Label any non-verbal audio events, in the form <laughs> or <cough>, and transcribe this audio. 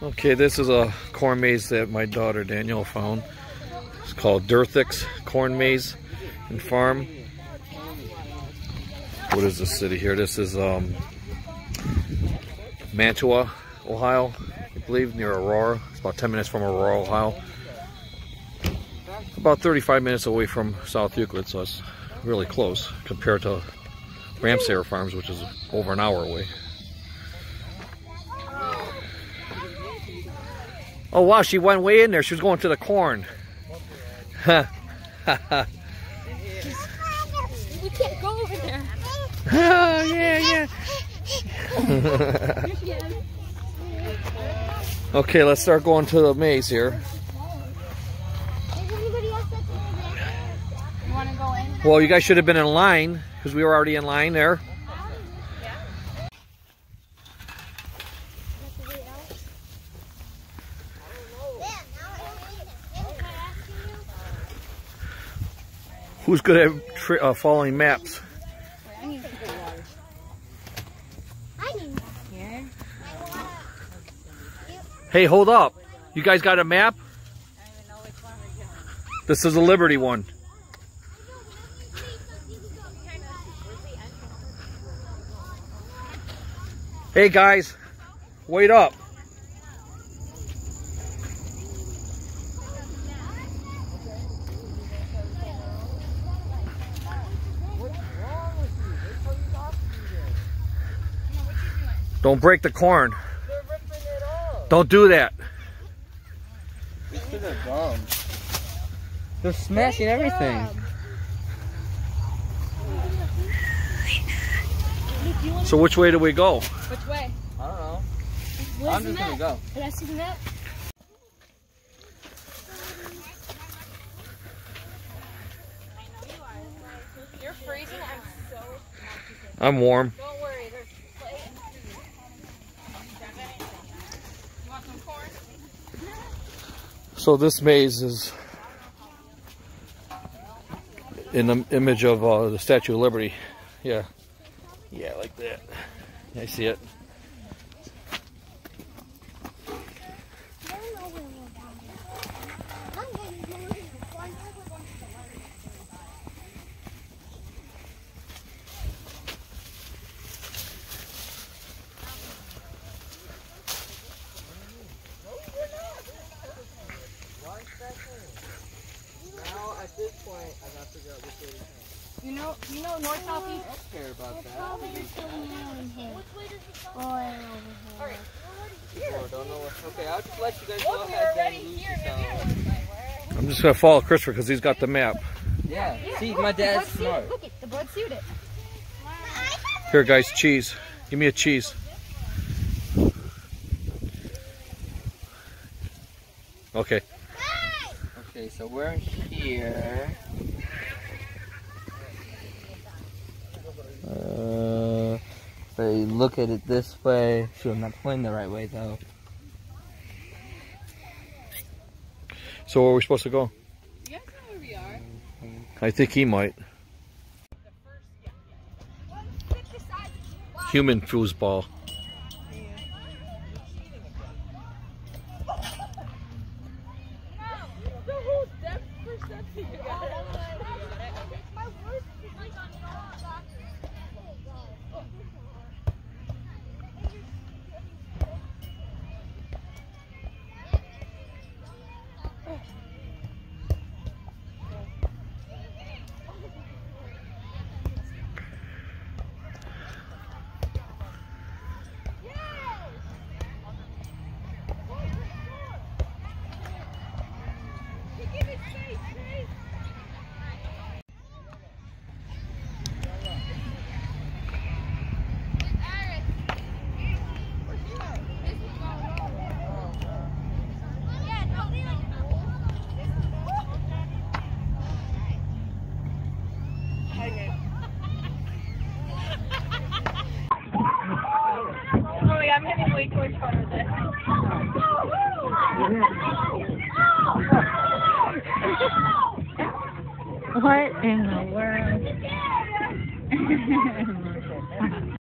Okay, this is a corn maze that my daughter Danielle found. It's called Derthick's Corn Maze and Farm. What is this city here? This is um, Mantua, Ohio, I believe, near Aurora. It's about 10 minutes from Aurora, Ohio. About 35 minutes away from South Euclid, so it's really close compared to Ramseyer Farms, which is over an hour away. Oh wow, she went way in there. She was going to the corn. we can't go over there. <laughs> oh yeah, yeah. <laughs> okay, let's start going to the maze here. Well, you guys should have been in line because we were already in line there. Who's good at uh, following maps? Hey, hold up. You guys got a map? This is a Liberty one. Hey guys, wait up. Don't break the corn. Don't do that. They're smashing everything. So which way do we go? Which way? I don't know. Where's I'm just gonna go. Can I see the map? You're freezing. I'm so. I'm warm. Don't worry. There's play and food. You want some corn? So this maze is in the image of uh, the Statue of Liberty. Yeah. Yeah, like that. I see it. Now at this point, I gotta figure out which way to go. You know, you know North Southeast. I don't care about that. Oh, don't know what. Okay, I'll just let you guys go ahead then lose yourself. I'm just gonna follow Christopher because he's got the map. Yeah. See, my dad's smart. Look it, the blood suit it. Here, guys, cheese. Give me a cheese. Okay. Okay, so we're here. If I look at it this way. Sure, I'm not pointing the right way though. So where are we supposed to go? You guys know where we are. I think he might. Human foosball. Oh yeah, I'm heading way front of this. What in the world? <laughs>